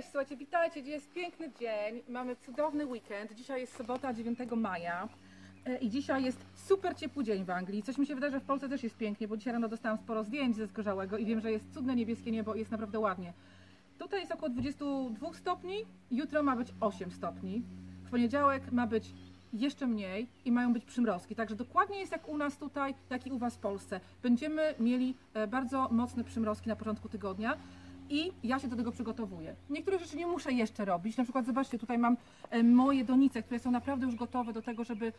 Cześć, słuchajcie, witajcie. Dziś jest piękny dzień, mamy cudowny weekend. Dzisiaj jest sobota 9 maja e, i dzisiaj jest super ciepły dzień w Anglii. Coś mi się wydaje, że w Polsce też jest pięknie, bo dzisiaj rano dostałam sporo zdjęć ze Zgorzałego i wiem, że jest cudne niebieskie niebo i jest naprawdę ładnie. Tutaj jest około 22 stopni, jutro ma być 8 stopni, w poniedziałek ma być jeszcze mniej i mają być przymrozki. Także dokładnie jest jak u nas tutaj, jak i u Was w Polsce. Będziemy mieli e, bardzo mocne przymrozki na początku tygodnia i ja się do tego przygotowuję. Niektóre rzeczy nie muszę jeszcze robić. Na przykład zobaczcie, tutaj mam e, moje donice, które są naprawdę już gotowe do tego, żeby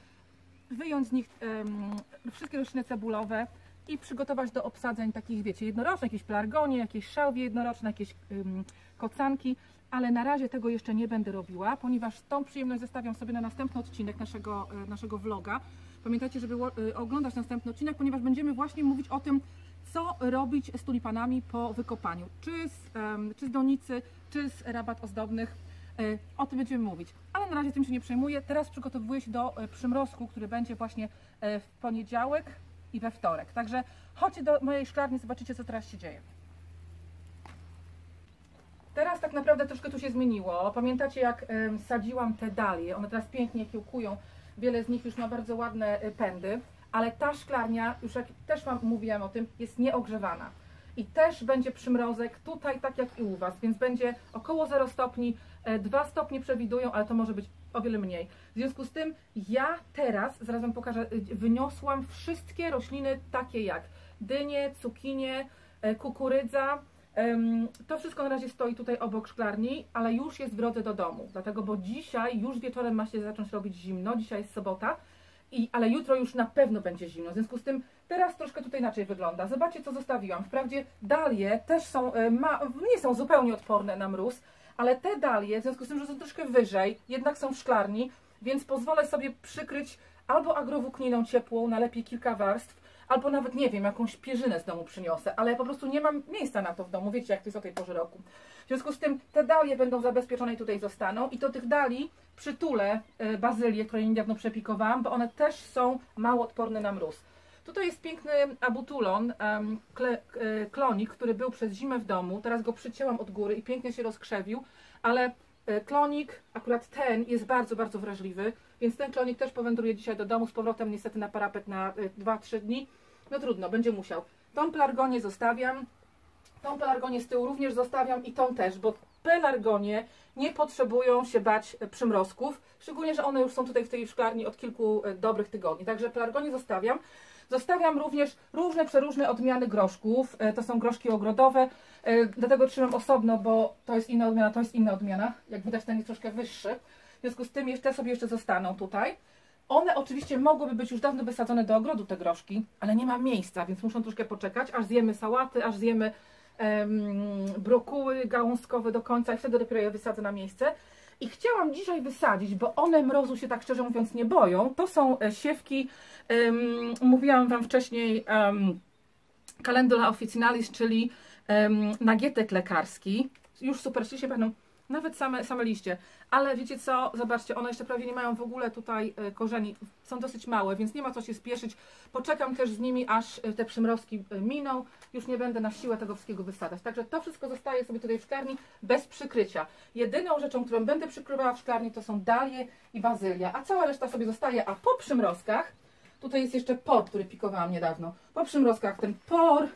wyjąć z nich em, wszystkie rośliny cebulowe i przygotować do obsadzeń takich, wiecie, jednorocznych, jakieś pelargonie, jakieś szałwie jednoroczne, jakieś em, kocanki, ale na razie tego jeszcze nie będę robiła, ponieważ tą przyjemność zostawiam sobie na następny odcinek naszego, e, naszego vloga. Pamiętajcie, żeby e, oglądać następny odcinek, ponieważ będziemy właśnie mówić o tym, co robić z tulipanami po wykopaniu. Czy z, czy z donicy, czy z rabat ozdobnych. E, O tym będziemy mówić. Ale na razie tym się nie przejmuję. Teraz przygotowuję się do e, przymrozku, który będzie właśnie e, w poniedziałek i we wtorek. Także chodźcie do mojej szklarni, zobaczycie co teraz się dzieje. Teraz tak naprawdę troszkę tu się zmieniło. Pamiętacie jak sadziłam te dalie? One teraz pięknie kiełkują. Wiele z nich już ma bardzo ładne y, pędy, ale ta szklarnia, już jak też Wam mówiłam o tym, jest nieogrzewana. I też będzie przymrozek tutaj tak jak i u Was, więc będzie około 0 stopni, 2 stopnie przewidują, ale to może być o wiele mniej. W związku z tym ja teraz, zaraz Wam pokażę, y, wyniosłam wszystkie rośliny takie jak dynie, cukinie, e, kukurydza, To wszystko na razie stoi tutaj obok szklarni, ale już jest w drodze do domu. Dlatego, bo dzisiaj już wieczorem ma się zacząć robić zimno. Dzisiaj jest sobota, i, ale jutro już na pewno będzie zimno. W związku z tym teraz troszkę tutaj inaczej wygląda. Zobaczcie, co zostawiłam. Wprawdzie dalie też są, e, ma, nie są zupełnie odporne na mróz, ale te dalie, w związku z tym, że są troszkę wyżej, jednak są w szklarni, więc pozwolę sobie przykryć albo agrowłókniną ciepłą na lepiej kilka warstw, albo nawet nie wiem, jakąś pierzynę z domu przyniosę, ale po prostu nie mam miejsca na to w domu, wiecie jak to jest o tej porze roku. W związku z tym te dalie będą zabezpieczone i tutaj zostaną i do tych dali przytulę e, bazylię, której niedawno przepikowałam, bo one też są mało odporne na mróz. Tutaj jest piękny abutulon, e, klonik, który był przez zimę w domu, teraz go przycięłam od góry i pięknie się rozkrzewił, ale e, klonik, akurat ten jest bardzo, bardzo wrażliwy, więc ten klonik też powędruje dzisiaj do domu z powrotem niestety na parapet na e, 2-3 dni. No trudno, będzie musiał. Tą pelargonię zostawiam, tą pelargonię z tyłu również zostawiam i tą też, bo pelargonie nie potrzebują się bać e, przymrozków, szczególnie, że one już są tutaj w tej szklarni od kilku e, dobrych tygodni. Także pelargonię zostawiam. Zostawiam również różne, przeróżne odmiany groszków. E, To są groszki ogrodowe, dlatego trzymam osobno, bo to jest inna odmiana, to jest inna odmiana. Jak widać, ten jest troszkę wyższy. W związku z tym te sobie jeszcze zostaną tutaj. One oczywiście mogłyby być już dawno wysadzone do ogrodu, te groszki, ale nie ma miejsca, więc muszą troszkę poczekać, aż zjemy sałaty, aż zjemy em, brokuły gałązkowe do końca i wtedy dopiero je wysadzę na miejsce. I chciałam dzisiaj wysadzić, bo one mrozu się tak szczerze mówiąc nie boją. To są e, siewki, mówiłam Wam wcześniej, um, Calendula officinalis, czyli nagietek lekarski. Już super ślicznie będą, nawet same, same liście. Ale wiecie co, zobaczcie, one jeszcze prawie nie mają w ogóle tutaj e, korzeni. Są dosyć małe, więc nie ma co się spieszyć. Poczekam też z nimi, aż e, te przymrozki e, miną. Już nie będę na siłę tego wszystkiego wysadzać. Także to wszystko zostaje sobie tutaj w szklarni bez przykrycia. Jedyną rzeczą, którą będę przykrywała w szklarni, to są dalie i bazylia, a cała reszta sobie zostaje. A po przymrozkach, tutaj jest jeszcze por, który pikowałam niedawno. Po przymrozkach ten por,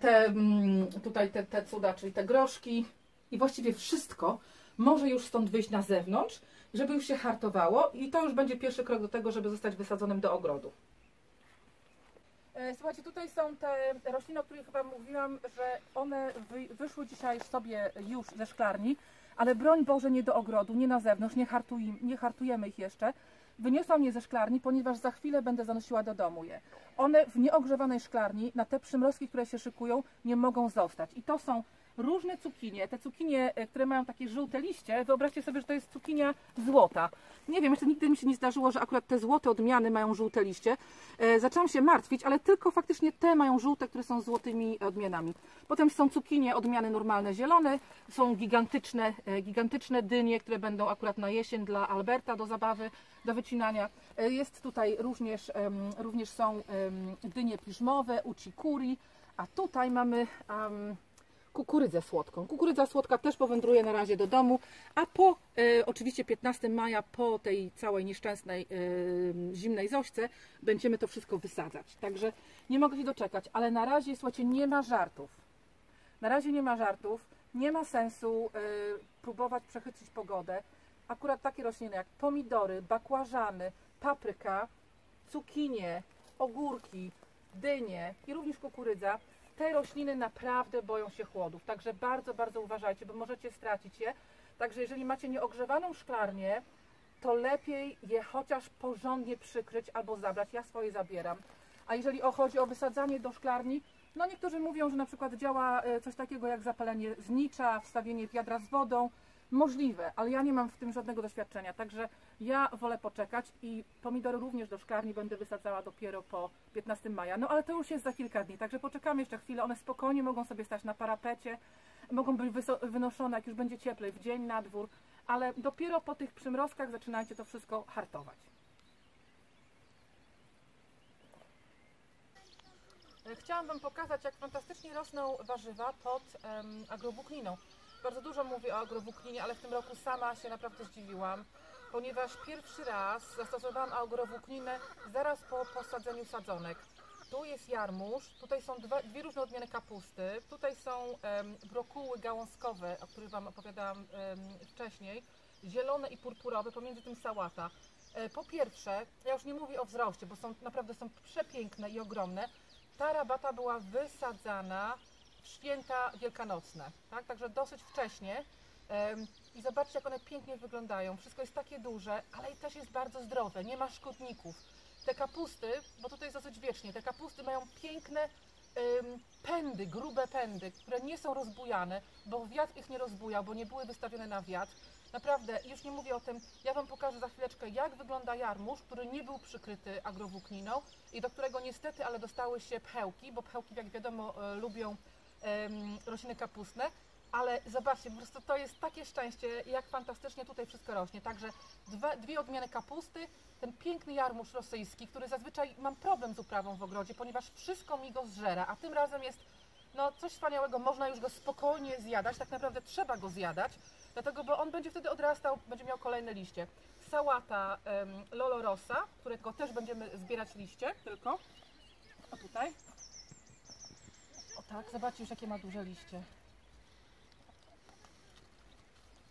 te, mm, tutaj te, te cuda, czyli te groszki i właściwie wszystko może już stąd wyjść na zewnątrz, żeby już się hartowało i to już będzie pierwszy krok do tego, żeby zostać wysadzonym do ogrodu. E, Słuchajcie, tutaj są te rośliny, o których chyba mówiłam, że one wy, wyszły dzisiaj sobie już ze szklarni, ale broń Boże nie do ogrodu, nie na zewnątrz, nie, hartuj, nie hartujemy ich jeszcze. Wyniosłam je ze szklarni, ponieważ za chwilę będę zanosiła do domu je. One w nieogrzewanej szklarni na te przymrozki, które się szykują, nie mogą zostać. I to są różne cukinie. Te cukinie, e, które mają takie żółte liście, wyobraźcie sobie, że to jest cukinia złota. Nie wiem, jeszcze nigdy mi się nie zdarzyło, że akurat te złote odmiany mają żółte liście. E, zaczęłam się martwić, ale tylko faktycznie te mają żółte, które są złotymi odmianami. Potem są cukinie odmiany normalne zielone, są gigantyczne, e, gigantyczne dynie, które będą akurat na jesień dla Alberta do zabawy, do wycinania. E, jest tutaj również, również są em, dynie piżmowe, ucikuri, a tutaj mamy kukurydzę słodką. Kukurydza słodka też powędruje na razie do domu, a po e, oczywiście 15 maja, po tej całej nieszczęsnej e, zimnej zośce, będziemy to wszystko wysadzać. Także nie mogę się doczekać, ale na razie, słuchajcie, nie ma żartów. Na razie nie ma żartów, nie ma sensu e, próbować przechytrzyć pogodę. Akurat takie rośliny jak pomidory, bakłażany, papryka, cukinie, ogórki, dynie i również kukurydza, te rośliny naprawdę boją się chłodów. Także bardzo, bardzo uważajcie, bo możecie stracić je. Także jeżeli macie nieogrzewaną szklarnię, to lepiej je chociaż porządnie przykryć albo zabrać. Ja swoje zabieram. A jeżeli chodzi o wysadzanie do szklarni, no niektórzy mówią, że na przykład działa e, coś takiego jak zapalenie znicza, wstawienie wiadra z wodą. Możliwe, ale ja nie mam w tym żadnego doświadczenia, także ja wolę poczekać i pomidory również do szklarni będę wysadzała dopiero po 15 maja. No ale to już jest za kilka dni, także poczekamy jeszcze chwilę. One spokojnie mogą sobie stać na parapecie, mogą być wynoszone, jak już będzie cieplej, w dzień na dwór, ale dopiero po tych przymrozkach zaczynajcie to wszystko hartować. E, Chciałam Wam pokazać, jak fantastycznie rosną warzywa pod em, agrowłókniną. Bardzo dużo mówię o agrowłókninie, ale w tym roku sama się naprawdę zdziwiłam, ponieważ pierwszy raz zastosowałam agrowłókninę zaraz po posadzeniu sadzonek. Tu jest jarmuż, tutaj są dwa, dwie różne odmiany kapusty, tutaj są brokuły gałązkowe, o których Wam opowiadałam wcześniej, zielone i purpurowe, pomiędzy tym sałata. E, Po pierwsze, ja już nie mówię o wzroście, bo są naprawdę są przepiękne i ogromne. Ta rabata była wysadzana w święta wielkanocne, tak? Także dosyć wcześnie. I zobaczcie, jak one pięknie wyglądają. Wszystko jest takie duże, ale też jest bardzo zdrowe, nie ma szkodników. Te kapusty, bo tutaj jest dosyć wiecznie, te kapusty mają piękne em, pędy, grube pędy, które nie są rozbujane, bo wiatr ich nie rozbujał, bo nie były wystawione na wiatr. Naprawdę, już nie mówię o tym, ja Wam pokażę za chwileczkę, jak wygląda jarmuż, który nie był przykryty agrowłókniną i do którego niestety, ale dostały się pchełki, bo pchełki, jak wiadomo, e, lubią rośliny kapustne. Ale zobaczcie, po prostu to jest takie szczęście, jak fantastycznie tutaj wszystko rośnie. Także dwa, dwie odmiany kapusty, ten piękny jarmuż rosyjski, który zazwyczaj mam problem z uprawą w ogrodzie, ponieważ wszystko mi go zżera, a tym razem jest no, coś wspaniałego, można już go spokojnie zjadać, tak naprawdę trzeba go zjadać, dlatego, bo on będzie wtedy odrastał, będzie miał kolejne liście. Sałata em, Lolo Rosa, którego też będziemy zbierać liście, tylko, o tutaj, o tak, zobaczcie już jakie ma duże liście.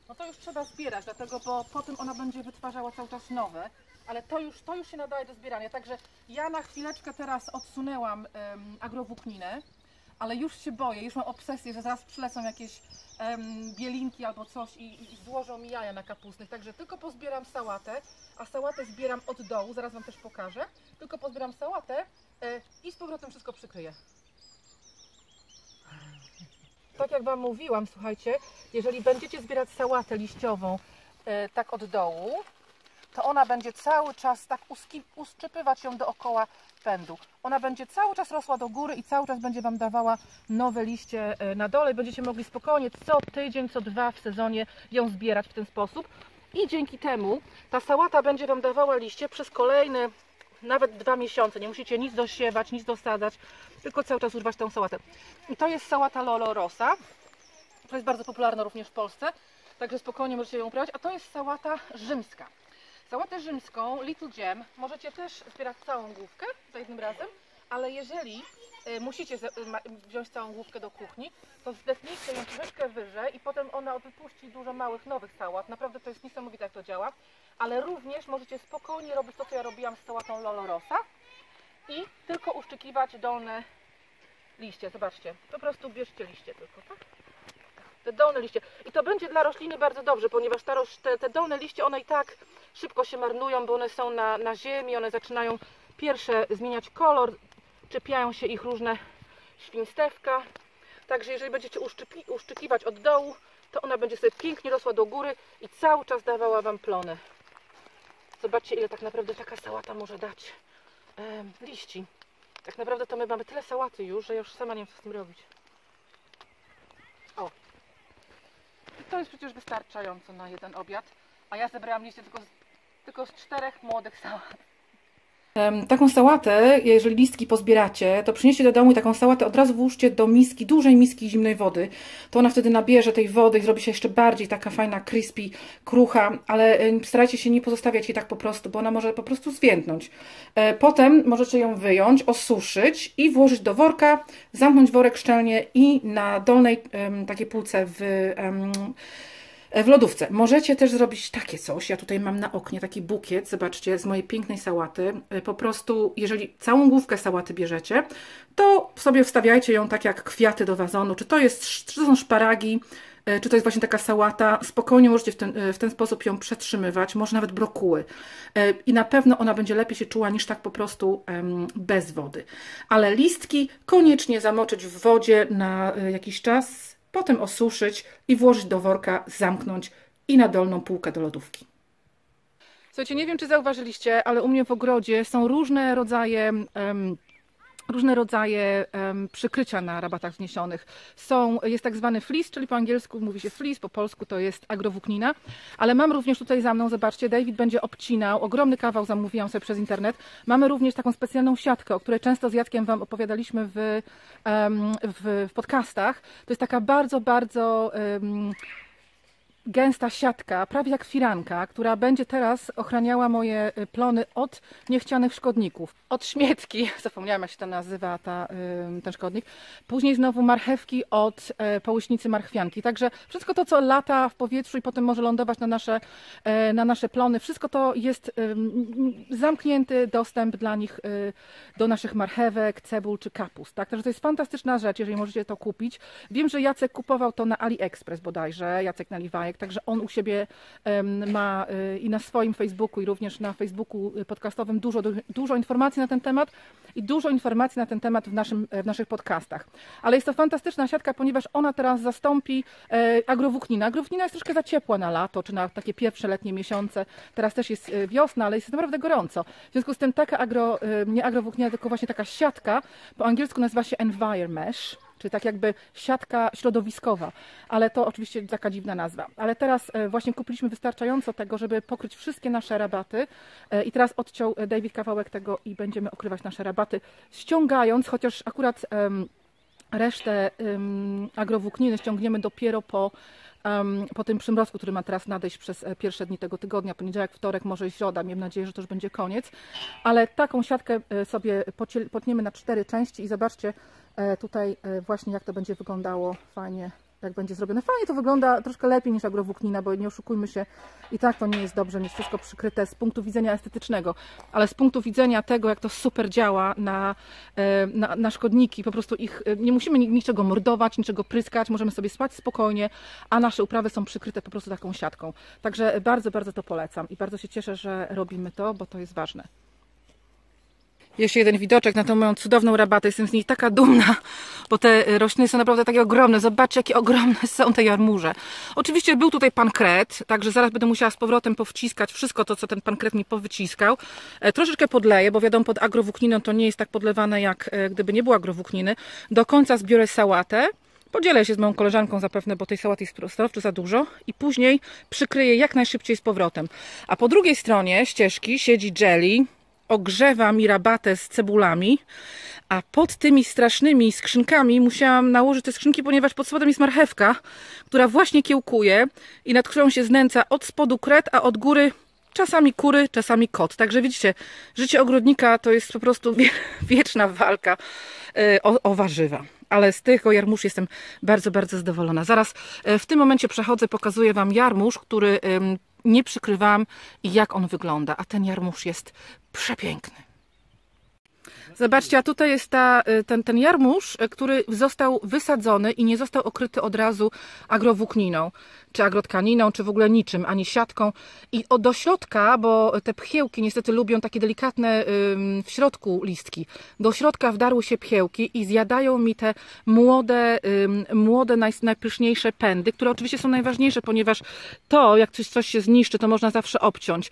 No to już trzeba zbierać, dlatego, bo potem ona będzie wytwarzała cały czas nowe, ale to już, to już się nadaje do zbierania. Także ja na chwileczkę teraz odsunęłam em, agrowłókninę, ale już się boję, już mam obsesję, że zaraz przylecą jakieś em, bielinki albo coś i, i złożą mi jaja na kapustnych. Także tylko pozbieram sałatę, a sałatę zbieram od dołu, zaraz Wam też pokażę. Tylko pozbieram sałatę e, i z powrotem wszystko przykryję. Tak jak Wam mówiłam, słuchajcie, jeżeli będziecie zbierać sałatę liściową e, tak od dołu, to ona będzie cały czas tak uski, uszczypywać ją dookoła pędu. Ona będzie cały czas rosła do góry i cały czas będzie Wam dawała nowe liście e, na dole. Będziecie mogli spokojnie co tydzień, co dwa w sezonie ją zbierać w ten sposób. I dzięki temu ta sałata będzie Wam dawała liście przez kolejne nawet dwa miesiące. Nie musicie nic dosiewać, nic dosadzać, tylko cały czas używać tą sałatę. I to jest sałata Lolo Rosa. To jest bardzo popularna również w Polsce, także spokojnie możecie ją uprawiać. A to jest sałata rzymska. Sałatę rzymską, Little Gem, możecie też zbierać całą główkę za jednym razem, ale jeżeli y, musicie ma- wziąć całą główkę do kuchni, to zdechnijcie ją troszeczkę wyżej i potem ona wypuści dużo małych, nowych sałat. Naprawdę to jest niesamowite, jak to działa. Ale również możecie spokojnie robić to, co ja robiłam z sałatą Lolo Rosa i tylko uszczykiwać dolne liście. Zobaczcie, po prostu bierzcie liście tylko, tak? Te dolne liście. I to będzie dla rośliny bardzo dobrze, ponieważ ta, te, te dolne liście, one i tak szybko się marnują, bo one są na, na ziemi, one zaczynają pierwsze zmieniać kolor, czepiają się ich różne świństewka. Także jeżeli będziecie uszczyki, uszczykiwać od dołu, to ona będzie sobie pięknie rosła do góry i cały czas dawała Wam plony. Zobaczcie, ile tak naprawdę taka sałata może dać liści. Tak naprawdę to my mamy tyle sałaty już, że ja już sama nie wiem, co z tym robić. O. I to jest przecież wystarczająco na jeden obiad. A ja zebrałam liście tylko z, tylko z czterech młodych sałat. Taką sałatę, jeżeli listki pozbieracie, to przynieście do domu i taką sałatę od razu włóżcie do miski, dużej miski zimnej wody. To ona wtedy nabierze tej wody i zrobi się jeszcze bardziej taka fajna, crispy, krucha, ale starajcie się nie pozostawiać jej tak po prostu, bo ona może po prostu zwiędnąć. E, potem możecie ją wyjąć, osuszyć i włożyć do worka, zamknąć worek szczelnie i na dolnej takiej półce w w lodówce. Możecie też zrobić takie coś. Ja tutaj mam na oknie taki bukiet, zobaczcie, z mojej pięknej sałaty. E, po prostu, jeżeli całą główkę sałaty bierzecie, to sobie wstawiajcie ją tak jak kwiaty do wazonu. Czy to, jest, czy to są szparagi, e, czy to jest właśnie taka sałata, spokojnie możecie w ten, w ten sposób ją przetrzymywać, może nawet brokuły. I na pewno ona będzie lepiej się czuła niż tak po prostu bez wody. Ale listki koniecznie zamoczyć w wodzie na jakiś czas, potem osuszyć i włożyć do worka, zamknąć i na dolną półkę do lodówki. Słuchajcie, nie wiem czy zauważyliście, ale u mnie w ogrodzie są różne rodzaje um, różne rodzaje um, przykrycia na rabatach wzniesionych. Są, jest tak zwany fleece, czyli po angielsku mówi się fleece, po polsku to jest agrowłóknina, ale mam również tutaj za mną, zobaczcie, David będzie obcinał, ogromny kawał zamówiłam sobie przez internet. Mamy również taką specjalną siatkę, o której często z Jackiem Wam opowiadaliśmy w, um, w, w podcastach. To jest taka bardzo, bardzo... Um, gęsta siatka, prawie jak firanka, która będzie teraz ochraniała moje y, plony od niechcianych szkodników. Od śmietki, zapomniałam jak się to nazywa ta, ten szkodnik, później znowu marchewki od e, połyśnicy marchwianki. Także wszystko to, co lata w powietrzu i potem może lądować na nasze, e, na nasze plony, wszystko to jest zamknięty dostęp dla nich y, do naszych marchewek, cebul czy kapust. Tak? Także to jest fantastyczna rzecz, jeżeli możecie to kupić. Wiem, że Jacek kupował to na AliExpress bodajże, Jacek Naliwajek, także on u siebie ma y, i na swoim Facebooku i również na Facebooku podcastowym dużo, dużo informacji na ten temat i dużo informacji na ten temat w, naszym, w naszych podcastach. Ale jest to fantastyczna siatka, ponieważ ona teraz zastąpi e, agrowłókninę. Agrowłóknina jest troszkę za ciepła na lato, czy na takie pierwsze letnie miesiące. Teraz też jest e, wiosna, ale jest naprawdę gorąco. W związku z tym taka agro, e, nie agrowłóknina, tylko właśnie taka siatka, po angielsku nazywa się Environmesh czyli tak jakby siatka środowiskowa, ale to oczywiście taka dziwna nazwa. Ale teraz e, właśnie kupiliśmy wystarczająco tego, żeby pokryć wszystkie nasze rabaty e, i teraz odciął e, David kawałek tego i będziemy okrywać nasze rabaty, ściągając, chociaż akurat resztę agrowłókniny ściągniemy dopiero po po tym przymrozku, który ma teraz nadejść przez pierwsze dni tego tygodnia, poniedziałek, wtorek, może i środa. Miejmy nadzieję, że to już będzie koniec. Ale taką siatkę sobie potniemy na cztery części i zobaczcie, tutaj e, właśnie jak to będzie wyglądało fajnie, jak będzie zrobione. Fajnie to wygląda troszkę lepiej niż agrowłóknina, bo nie oszukujmy się, i tak to nie jest dobrze mieć wszystko przykryte z punktu widzenia estetycznego, ale z punktu widzenia tego, jak to super działa na, e, na, na szkodniki, po prostu ich, nie musimy niczego mordować, niczego pryskać, możemy sobie spać spokojnie, a nasze uprawy są przykryte po prostu taką siatką. Także bardzo, bardzo to polecam i bardzo się cieszę, że robimy to, bo to jest ważne. Jeszcze jeden widoczek na tą moją cudowną rabatę. Jestem z niej taka dumna, bo te rośliny są naprawdę takie ogromne. Zobaczcie, jakie ogromne są te jarmuże. Oczywiście był tutaj pankret, także zaraz będę musiała z powrotem powciskać wszystko to, co ten pankret mi powyciskał. E, troszeczkę podleję, bo wiadomo, pod agrowłókniną to nie jest tak podlewane, jak e, gdyby nie było agrowłókniny. Do końca zbiorę sałatę. Podzielę się z moją koleżanką zapewne, bo tej sałaty jest stanowczo za dużo i później przykryję jak najszybciej z powrotem. A po drugiej stronie ścieżki siedzi jelly, ogrzewa mi rabatę z cebulami, a pod tymi strasznymi skrzynkami musiałam nałożyć te skrzynki, ponieważ pod spodem jest marchewka, która właśnie kiełkuje i nad którą się znęca od spodu kret, a od góry czasami kury, czasami kot. Także widzicie, życie ogrodnika to jest po prostu wieczna walka e, o, o warzywa ale z tych o jarmuż jestem bardzo, bardzo zadowolona. Zaraz e, w tym momencie przechodzę, pokazuję Wam jarmuż, który nie przykrywam i jak on wygląda. A ten jarmuż jest przepiękny. Zobaczcie, a tutaj jest ta, y, ten, ten jarmuż, y, który został wysadzony i nie został okryty od razu agrowłókniną, czy agrotkaniną, czy w ogóle niczym, ani siatką. I do środka, bo te pchiełki niestety lubią takie delikatne w środku listki, do środka wdarły się pchiełki i zjadają mi te młode, młode naj, najpyszniejsze pędy, które oczywiście są najważniejsze, ponieważ to, jak coś, coś się zniszczy, to można zawsze obciąć.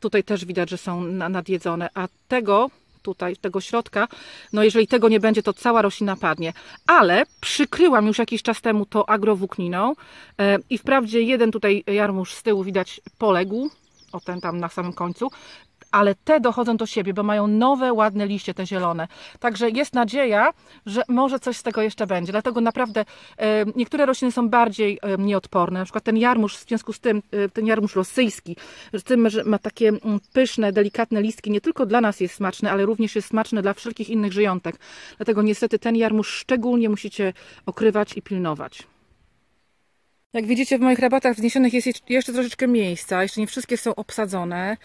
Tutaj też widać, że są nadjedzone, a tego tutaj, tego środka, no jeżeli tego nie będzie, to cała roślina padnie. Ale przykryłam już jakiś czas temu to agrowłókniną e, i wprawdzie jeden tutaj jarmuż z tyłu widać poległ, o ten tam na samym końcu, ale te dochodzą do siebie, bo mają nowe, ładne liście, te zielone. Także jest nadzieja, że może coś z tego jeszcze będzie. Dlatego naprawdę e, niektóre rośliny są bardziej e, nieodporne. Na przykład ten jarmuż, w związku z tym, e, ten jarmuż rosyjski, z tym, że ma takie mm, pyszne, delikatne listki, nie tylko dla nas jest smaczny, ale również jest smaczny dla wszelkich innych żyjątek. Dlatego niestety ten jarmuż szczególnie musicie okrywać i pilnować. Jak widzicie w moich rabatach wzniesionych jest jeszcze troszeczkę miejsca, jeszcze nie wszystkie są obsadzone,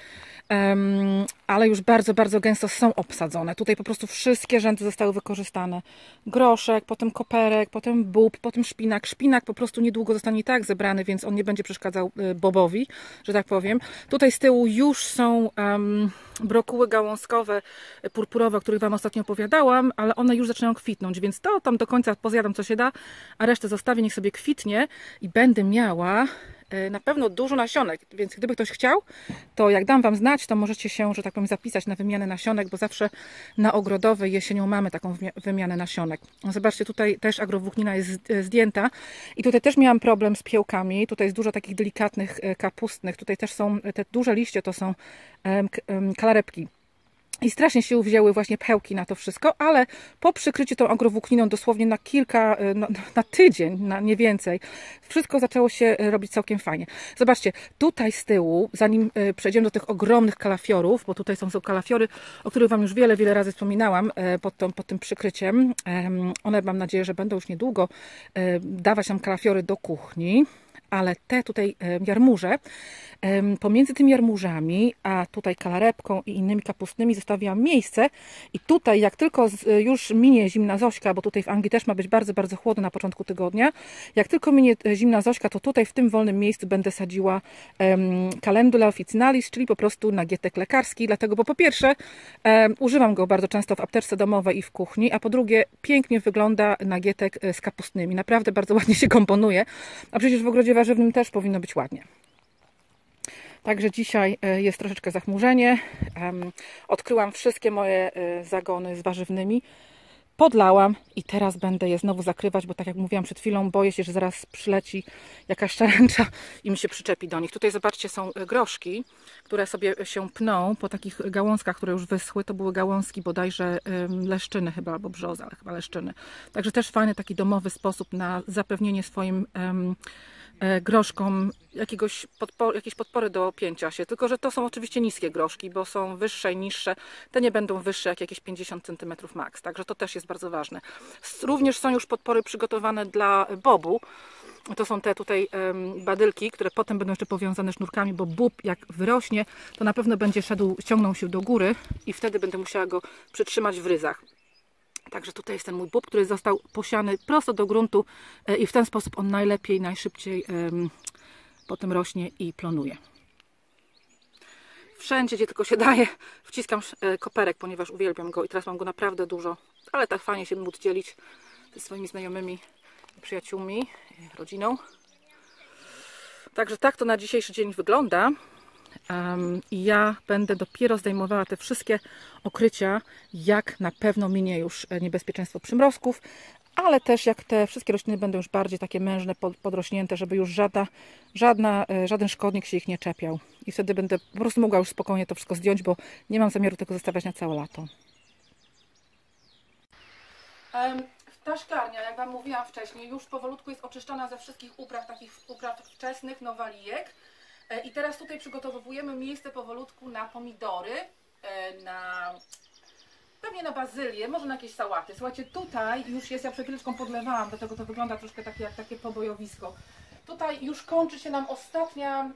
ale już bardzo, bardzo gęsto są obsadzone. Tutaj po prostu wszystkie rzędy zostały wykorzystane. Groszek, potem koperek, potem bób, potem szpinak. Szpinak po prostu niedługo zostanie tak zebrany, więc on nie będzie przeszkadzał y, bobowi, że tak powiem. Tutaj z tyłu już są um, brokuły gałązkowe, y, purpurowe, o których Wam ostatnio opowiadałam, ale one już zaczynają kwitnąć, więc to tam do końca pozjadam co się da, a resztę zostawię, niech sobie kwitnie i będę miała na pewno dużo nasionek, więc gdyby ktoś chciał, to jak dam Wam znać, to możecie się, że tak powiem, zapisać na wymianę nasionek, bo zawsze na ogrodowej jesienią mamy taką wymianę nasionek. Zobaczcie, tutaj też agrowłóknina jest zdjęta i tutaj też miałam problem z piełkami. Tutaj jest dużo takich delikatnych e, kapustnych. Tutaj też są te duże liście, to są kalarepki i strasznie się wzięły właśnie pełki na to wszystko, ale po przykryciu tą agrowłókniną dosłownie na kilka, e, na, na, tydzień, na nie więcej, wszystko zaczęło się e, robić całkiem fajnie. Zobaczcie, tutaj z tyłu, zanim e, przejdziemy do tych ogromnych kalafiorów, bo tutaj są, są kalafiory, o których Wam już wiele, wiele razy wspominałam pod, tą, pod tym przykryciem. One mam nadzieję, że będą już niedługo dawać nam kalafiory do kuchni ale te tutaj jarmuże, pomiędzy tymi jarmużami, a tutaj kalarepką i innymi kapustnymi zostawiłam miejsce. I tutaj jak tylko już minie zimna Zośka, bo tutaj w Anglii też ma być bardzo, bardzo chłodno na początku tygodnia, jak tylko minie e, zimna Zośka, to tutaj w tym wolnym miejscu będę sadziła calendula officinalis, czyli po prostu nagietek lekarski, dlatego, bo po pierwsze używam go bardzo często w apteczce domowej i w kuchni, a po drugie pięknie wygląda nagietek e, z kapustnymi, naprawdę bardzo ładnie się komponuje, a przecież w ogrodzie warzywnym też powinno być ładnie. Także dzisiaj e, jest troszeczkę zachmurzenie. Odkryłam wszystkie moje e, zagony z warzywnymi. Podlałam i teraz będę je znowu zakrywać, bo tak jak mówiłam przed chwilą, boję się, że zaraz przyleci jakaś szarańcza i mi się przyczepi do nich. Tutaj zobaczcie, są e, groszki, które sobie się pną po takich gałązkach, które już wyschły. To były gałązki bodajże leszczyny chyba, albo brzoza, ale chyba leszczyny. Także też fajny taki domowy sposób na zapewnienie swoim groszkom jakiegoś podpo jakieś podpory do pięcia się. Tylko, że to są oczywiście niskie groszki, bo są wyższe i niższe. Te nie będą wyższe jak jakieś 50 cm max. Także to też jest bardzo ważne. Również są już podpory przygotowane dla bobu. To są te tutaj badylki, które potem będą jeszcze powiązane sznurkami, bo bób jak wyrośnie, to na pewno będzie szedł, ściągnął się do góry i wtedy będę musiała go przytrzymać w ryzach. Także tutaj jest ten mój bób, który został posiany prosto do gruntu e, i w ten sposób on najlepiej, najszybciej potem rośnie i plonuje. Wszędzie, gdzie tylko się daje, wciskam e, koperek, ponieważ uwielbiam go i teraz mam go naprawdę dużo, ale tak fajnie się móc dzielić ze swoimi znajomymi, przyjaciółmi, rodziną. Także tak to na dzisiejszy dzień wygląda. I ja będę dopiero zdejmowała te wszystkie okrycia, jak na pewno minie już e, niebezpieczeństwo przymrozków, ale też jak te wszystkie rośliny będą już bardziej takie mężne, podrośnięte, żeby już żadna, żadna, e, żaden szkodnik się ich nie czepiał. I wtedy będę po prostu mogła już spokojnie to wszystko zdjąć, bo nie mam zamiaru tego zostawiać na całe lato. Ta szklarnia, jak Wam mówiłam wcześniej, już powolutku jest oczyszczona ze wszystkich upraw, takich upraw wczesnych, nowalijek. E, I teraz tutaj przygotowujemy miejsce powolutku na pomidory, e, na pewnie na bazylię, może na jakieś sałaty. Słuchajcie, tutaj już jest, ja przed chwileczką podlewałam, dlatego to wygląda troszkę takie jak takie pobojowisko. Tutaj już kończy się nam ostatnia, um,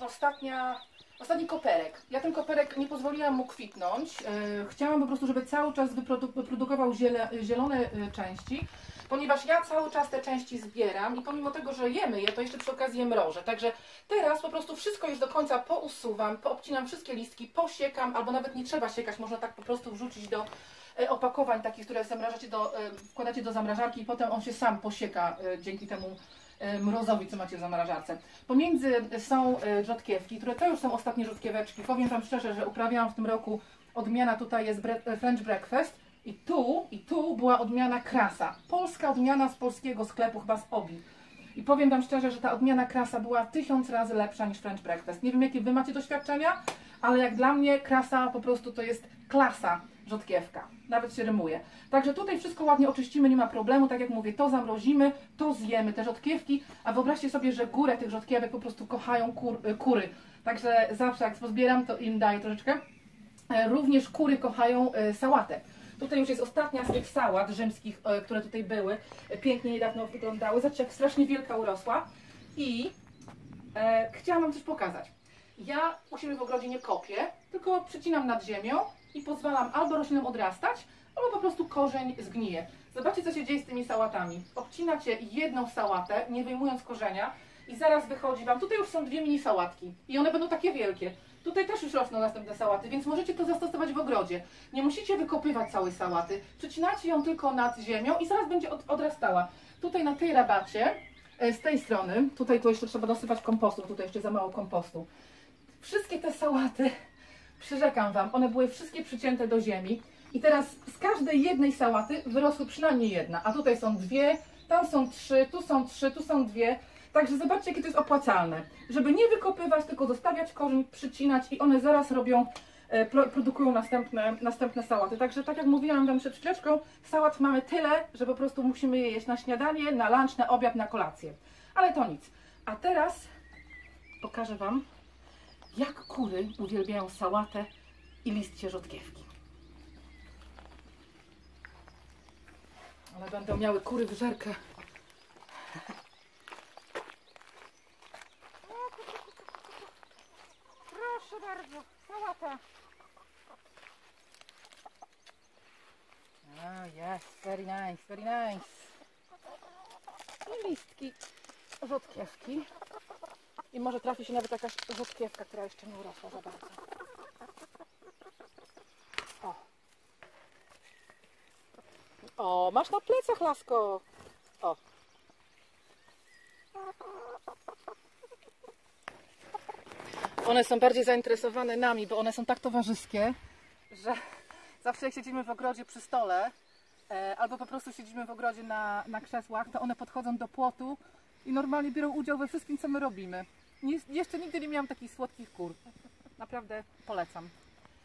ostatnia, ostatni koperek. Ja ten koperek nie pozwoliłam mu kwitnąć. E, chciałam po prostu, żeby cały czas wyprodukował ziele, zielone części ponieważ ja cały czas te części zbieram i pomimo tego, że jemy je, to jeszcze przy okazji je mrożę. Także teraz po prostu wszystko już do końca pousuwam, poobcinam wszystkie listki, posiekam, albo nawet nie trzeba siekać, można tak po prostu wrzucić do e, opakowań takich, które zamrażacie do, e, wkładacie do zamrażarki i potem on się sam posieka e, dzięki temu mrozowi, co macie w zamrażarce. Pomiędzy są rzodkiewki, które to już są ostatnie rzodkieweczki. Powiem Wam szczerze, że uprawiałam w tym roku, odmiana tutaj jest French Breakfast i tu, i tu była odmiana krasa. Polska odmiana z polskiego sklepu, chyba z Obi. I powiem Wam szczerze, że ta odmiana krasa była tysiąc razy lepsza niż French Breakfast. Nie wiem, jakie Wy macie doświadczenia, ale jak dla mnie krasa po prostu to jest klasa rzodkiewka. Nawet się rymuje. Także tutaj wszystko ładnie oczyścimy, nie ma problemu. Tak jak mówię, to zamrozimy, to zjemy, te rzodkiewki. A wyobraźcie sobie, że górę tych rzodkiewek po prostu kochają kur, y, kury. Także zawsze jak pozbieram, to im daję troszeczkę. E, Również kury kochają e, sałatę. Tutaj już jest ostatnia z tych sałat rzymskich, e, które tutaj były. Pięknie niedawno wyglądały. Zobaczcie, jak strasznie wielka urosła. I e, chciałam Wam coś pokazać. Ja u siebie w ogrodzie nie kopię, tylko przycinam nad ziemią i pozwalam albo roślinom odrastać, albo po prostu korzeń zgnije. Zobaczcie, co się dzieje z tymi sałatami. Obcinacie jedną sałatę, nie wyjmując korzenia i zaraz wychodzi Wam, tutaj już są dwie mini sałatki i one będą takie wielkie. Tutaj też już rosną następne sałaty, więc możecie to zastosować w ogrodzie. Nie musicie wykopywać całej sałaty. Przycinacie ją tylko nad ziemią i zaraz będzie od, odrastała. Tutaj na tej rabacie, e, z tej strony, tutaj to jeszcze trzeba dosypać kompostu, tutaj jeszcze za mało kompostu. Wszystkie te sałaty, przyrzekam Wam, one były wszystkie przycięte do ziemi i teraz z każdej jednej sałaty wyrosły przynajmniej jedna, a tutaj są dwie, tam są trzy, tu są trzy, tu są dwie. Także zobaczcie, jakie to jest opłacalne. Żeby nie wykopywać, tylko zostawiać korzeń, przycinać i one zaraz robią, e, pro- produkują następne, następne sałaty. Także tak jak mówiłam Wam przed chwileczką, sałat mamy tyle, że po prostu musimy je jeść na śniadanie, na lunch, na obiad, na kolację. Ale to nic. A teraz pokażę Wam, jak kury uwielbiają sałatę i listcie rzodkiewki. One będą miały kury w żerkę. Proszę bardzo, sałata. Ah, yes, very nice. I listki rzodkiewki. I może trafi się nawet jakaś rzodkiewka, która jeszcze nie urosła za bardzo. O. O, masz na plecach, lasko. O. One są bardziej zainteresowane nami, bo one są tak towarzyskie, że zawsze jak siedzimy w ogrodzie przy stole, albo po prostu siedzimy w ogrodzie na, na krzesłach, to one podchodzą do płotu i normalnie biorą udział we wszystkim, co my robimy. Nie, jeszcze nigdy nie miałam takich słodkich kur. Naprawdę polecam.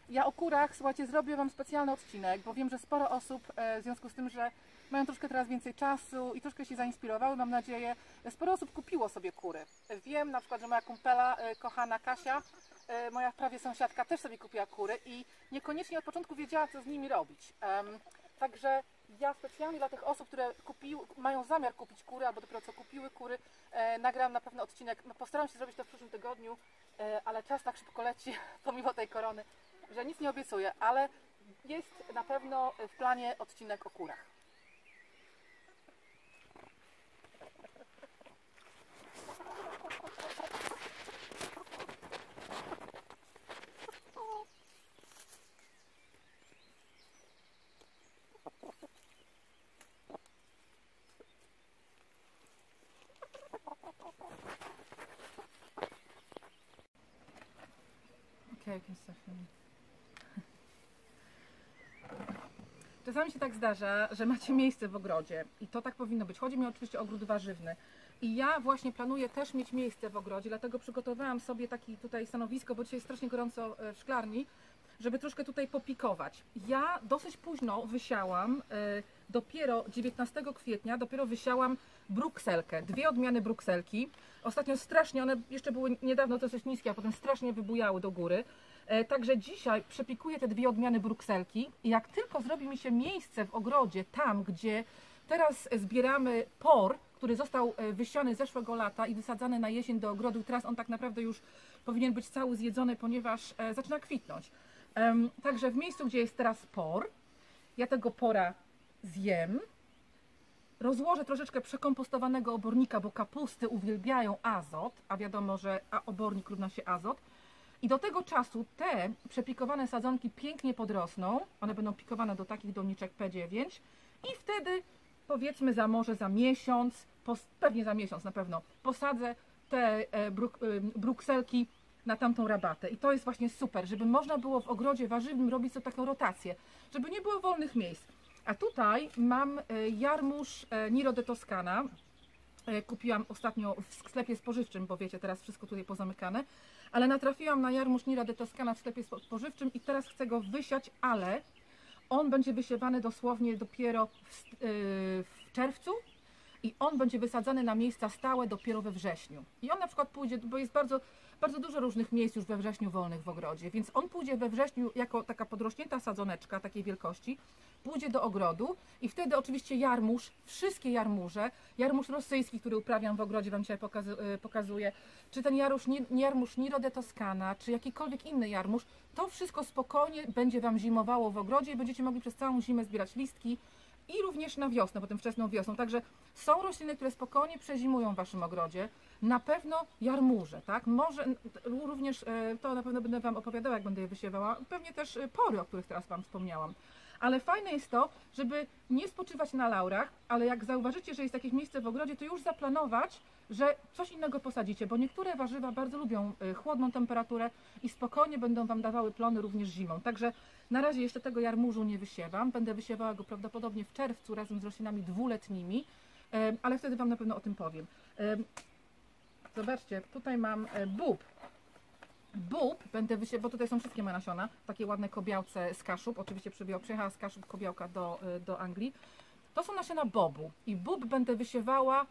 Ja o kurach, słuchajcie, zrobię Wam specjalny odcinek, bo wiem, że sporo osób e, w związku z tym, że mają troszkę teraz więcej czasu i troszkę się zainspirowały, mam nadzieję. Sporo osób kupiło sobie kury. Wiem na przykład, że moja kumpela, e, kochana Kasia, e, moja prawie sąsiadka też sobie kupiła kury i niekoniecznie od początku wiedziała, co z nimi robić. Także ja specjalnie dla tych osób, które kupił, mają zamiar kupić kury albo dopiero co kupiły kury, e, nagram na pewno odcinek. No, postaram się zrobić to w przyszłym tygodniu, e, ale czas tak szybko leci, pomimo tej korony, że nic nie obiecuję, ale jest na pewno w planie odcinek o kurach. Okay, can filming. Czasami się tak zdarza, że macie miejsce w ogrodzie i to tak powinno być. Chodzi mi oczywiście o ogród warzywny. I ja właśnie planuję też mieć miejsce w ogrodzie, dlatego przygotowałam sobie taki tutaj stanowisko, bo dzisiaj jest strasznie gorąco e, w szklarni, żeby troszkę tutaj popikować. Ja dosyć późno wysiałam, e, dopiero 19 kwietnia, dopiero wysiałam brukselkę, dwie odmiany brukselki. Ostatnio strasznie, one jeszcze były niedawno dosyć niskie, a potem strasznie wybujały do góry. E, Także dzisiaj przepikuję te dwie odmiany brukselki i jak tylko zrobi mi się miejsce w ogrodzie, tam gdzie teraz zbieramy por, który został e, wysiany zeszłego lata i wysadzany na jesień do ogrodu teraz on tak naprawdę już powinien być cały zjedzony, ponieważ e, zaczyna kwitnąć. Także w miejscu, gdzie jest teraz por, ja tego pora zjem, rozłożę troszeczkę przekompostowanego obornika, bo kapusty uwielbiają azot, a wiadomo, że obornik równa się azot. I do tego czasu te przepikowane sadzonki pięknie podrosną. One będą pikowane do takich doniczek P9 i wtedy powiedzmy za może za miesiąc, pewnie za miesiąc na pewno, posadzę te e, bruk, e, brukselki na tamtą rabatę. I to jest właśnie super, żeby można było w ogrodzie warzywnym robić sobie taką rotację, żeby nie było wolnych miejsc. A tutaj mam e, jarmuż e, Niro de Toscana. e, kupiłam ostatnio w sklepie spożywczym, bo wiecie, teraz wszystko tutaj pozamykane, ale natrafiłam na jarmuż Nira de Toscana w sklepie spo- spożywczym i teraz chcę go wysiać, ale on będzie wysiewany dosłownie dopiero w, w czerwcu i on będzie wysadzany na miejsca stałe dopiero we wrześniu. I on na przykład pójdzie, bo jest bardzo, bardzo dużo różnych miejsc już we wrześniu wolnych w ogrodzie, więc on pójdzie we wrześniu jako taka podrośnięta sadzoneczka takiej wielkości, pójdzie do ogrodu i wtedy oczywiście jarmuż, wszystkie jarmuże, jarmuż rosyjski, który uprawiam w ogrodzie, Wam dzisiaj y, pokazuję, czy ten jarmuż, jarmuż Niro de Toscana, czy jakikolwiek inny jarmuż, to wszystko spokojnie będzie Wam zimowało w ogrodzie i będziecie mogli przez całą zimę zbierać listki i również na wiosnę, potem wczesną wiosną. Także są rośliny, które spokojnie przezimują w Waszym ogrodzie. Na pewno jarmuże, tak? Może również, e, to na pewno będę Wam opowiadała, jak będę je wysiewała. Pewnie też e, pory, o których teraz Wam wspomniałam. Ale fajne jest to, żeby nie spoczywać na laurach, ale jak zauważycie, że jest jakieś miejsce w ogrodzie, to już zaplanować, że coś innego posadzicie, bo niektóre warzywa bardzo lubią y, chłodną temperaturę i spokojnie będą Wam dawały plony również zimą. Także na razie jeszcze tego jarmużu nie wysiewam. Będę wysiewała go prawdopodobnie w czerwcu razem z roślinami dwuletnimi, ale wtedy Wam na pewno o tym powiem. Em, Zobaczcie, tutaj mam e, bób. Bób będę wysiewał, bo tutaj są wszystkie moje nasiona, takie ładne kobiałce z Kaszub, oczywiście przyjechała z Kaszub kobiałka do, y, do Anglii. To są nasiona bobu i bób będę wysiewała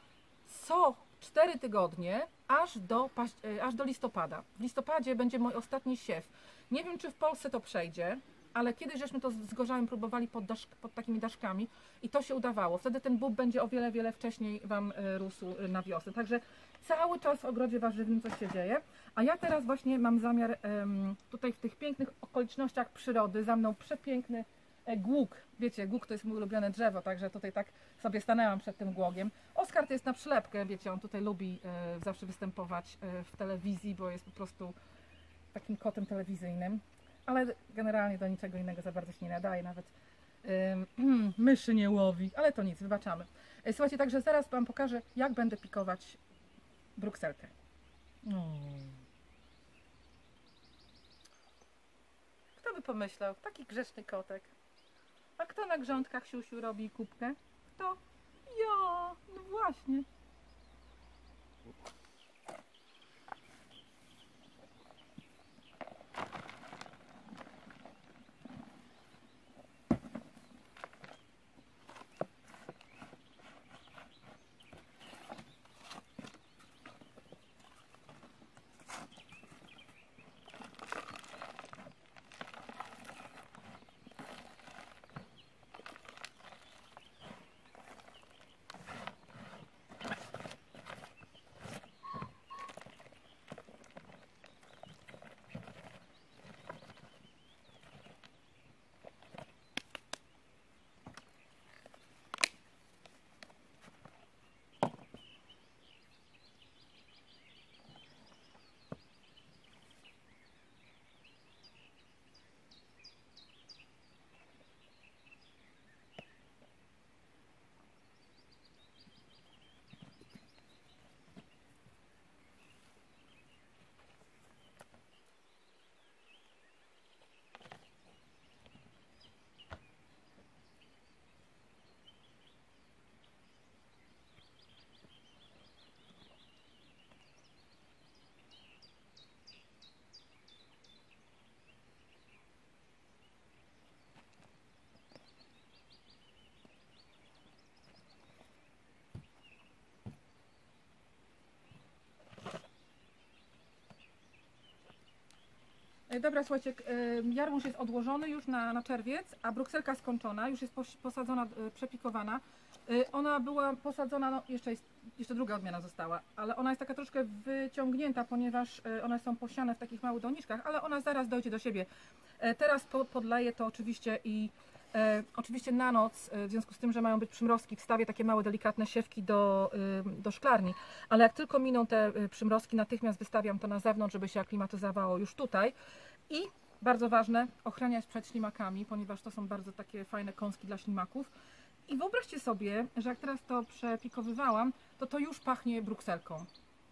co 4 tygodnie, aż do, y, aż do listopada. W listopadzie będzie mój ostatni siew. Nie wiem, czy w Polsce to przejdzie, ale kiedyś żeśmy to z gorzałem próbowali pod, dasz, pod takimi daszkami i to się udawało. Wtedy ten bób będzie o wiele, wiele wcześniej Wam y, rósł y, na wiosnę. Także cały czas w ogrodzie warzywnym coś się dzieje. A ja teraz właśnie mam zamiar tutaj w tych pięknych okolicznościach przyrody, za mną przepiękny e, głuk. Wiecie, głuk to jest mój ulubione drzewo, także tutaj tak sobie stanęłam przed tym głogiem. Oskar to jest na przylepkę, wiecie, on tutaj lubi e, zawsze występować e, w telewizji, bo jest po prostu takim kotem telewizyjnym. Ale generalnie do niczego innego za bardzo się nie nadaje, nawet em, myszy nie łowi, ale to nic, wybaczamy. E, Słuchajcie, także zaraz Wam pokażę, jak będę pikować brukselkę. Kto by pomyślał? Taki grzeczny kotek. A kto na grządkach siusiu robi kubkę? Kto? Ja, no właśnie. Dobra, słuchajcie, k- e, jarmuż jest odłożony już na, na czerwiec, a brukselka skończona, już jest posadzona, e, przepikowana. E, Ona była posadzona, no jeszcze, jest, jeszcze druga odmiana została, ale ona jest taka troszkę wyciągnięta, ponieważ e, one są posiane w takich małych doniczkach, ale ona zaraz dojdzie do siebie. E, Teraz po, podleję to oczywiście i e, oczywiście na noc, e, w związku z tym, że mają być przymrozki, wstawię takie małe, delikatne siewki do, e, do szklarni, ale jak tylko miną te e, przymrozki, natychmiast wystawiam to na zewnątrz, żeby się aklimatyzowało już tutaj. I bardzo ważne, ochraniać przed ślimakami, ponieważ to są bardzo takie fajne kąski dla ślimaków. I wyobraźcie sobie, że jak teraz to przepikowywałam, to to już pachnie brukselką.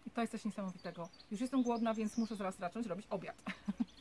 I to jest coś niesamowitego. Już jestem głodna, więc muszę zaraz zacząć robić obiad.